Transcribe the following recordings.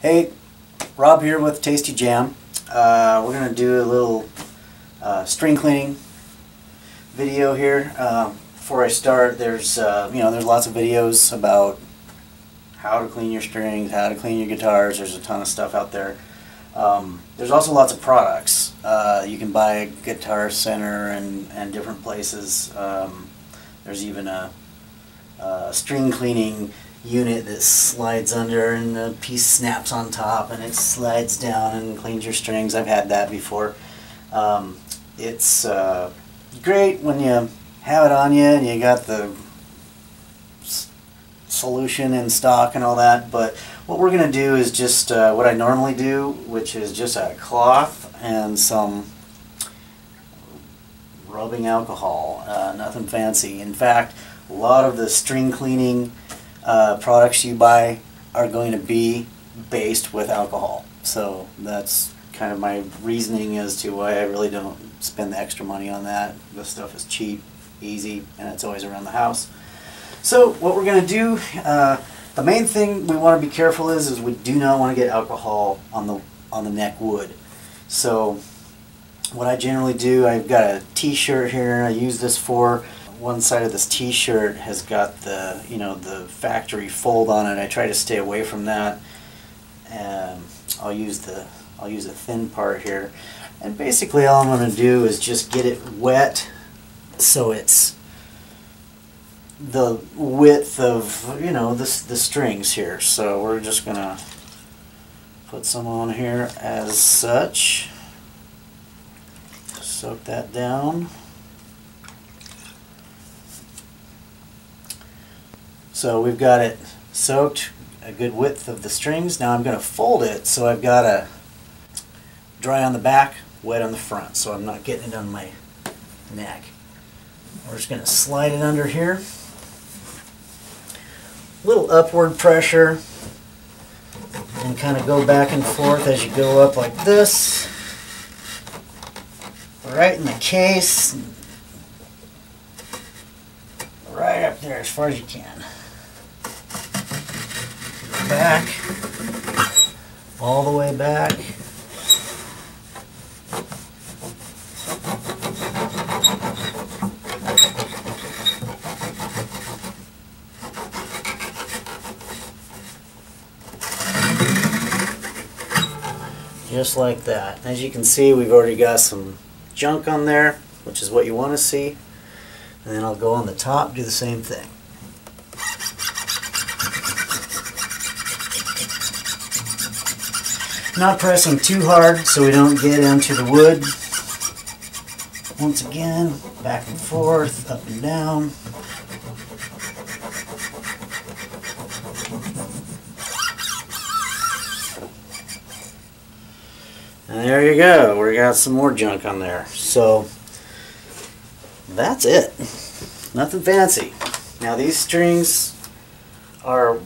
Hey, Rob here with Tasty Jamm. Uh, we're going to do a little uh, string cleaning video here. Uh, before I start, there's uh, you know there's lots of videos about how to clean your strings, how to clean your guitars. There's a ton of stuff out there. Um, there's also lots of products uh, you can buy at Guitar Center and, and different places. Um, there's even a, a string cleaning unit that slides under and the piece snaps on top and it slides down and cleans your strings. I've had that before. Um, it's uh, great when you have it on you and you got the solution in stock and all that but what we're going to do is just uh, what I normally do which is just a cloth and some rubbing alcohol uh, nothing fancy in fact a lot of the string cleaning uh, products you buy are going to be based with alcohol. So that's kind of my reasoning as to why I really don't spend the extra money on that. This stuff is cheap, easy, and it's always around the house. So what we're going to do, uh, the main thing we want to be careful is, is we do not want to get alcohol on the on the neck wood. So what I generally do, I've got a t-shirt here I use this for one side of this t-shirt has got the you know the factory fold on it. I try to stay away from that. And I'll use the I'll use a thin part here. And basically all I'm going to do is just get it wet so it's the width of you know this the strings here. So we're just gonna put some on here as such. Soak that down So we've got it soaked a good width of the strings. Now I'm going to fold it so I've got a dry on the back, wet on the front, so I'm not getting it on my neck. We're just going to slide it under here. A Little upward pressure and kind of go back and forth as you go up like this. Right in the case. Right up there as far as you can back, all the way back. Just like that. As you can see, we've already got some junk on there, which is what you want to see. And then I'll go on the top, do the same thing. Not pressing too hard so we don't get into the wood. Once again, back and forth, up and down. And there you go. We got some more junk on there. So that's it. Nothing fancy. Now these strings are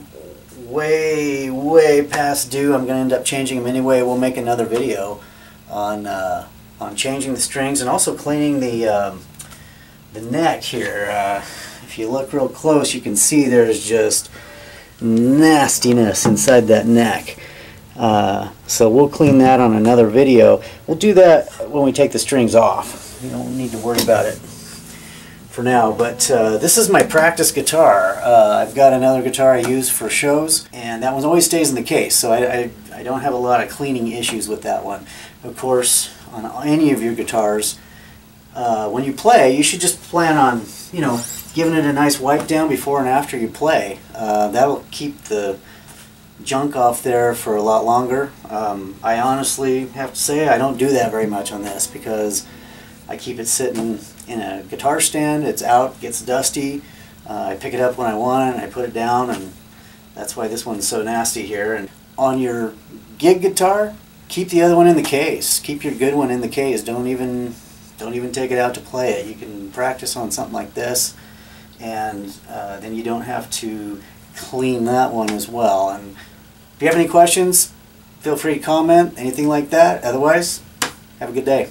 way, way past due. I'm going to end up changing them anyway. We'll make another video on uh, on changing the strings and also cleaning the um, the neck here. Uh, if you look real close, you can see there's just nastiness inside that neck. Uh, so we'll clean that on another video. We'll do that when we take the strings off. You don't need to worry about it for now, but uh, this is my practice guitar. Uh, I've got another guitar I use for shows, and that one always stays in the case, so I, I, I, don't have a lot of cleaning issues with that one. Of course, on any of your guitars, uh, when you play, you should just plan on, you know, giving it a nice wipe down before and after you play. Uh, that'll keep the junk off there for a lot longer. Um, I honestly have to say I don't do that very much on this because I keep it sitting in a guitar stand. It's out, gets dusty. Uh, I pick it up when I want it, and I put it down, and that's why this one's so nasty here. And on your gig guitar, keep the other one in the case. Keep your good one in the case. Don't even don't even take it out to play it. You can practice on something like this, and uh, then you don't have to clean that one as well. And if you have any questions, feel free to comment, anything like that. Otherwise, have a good day.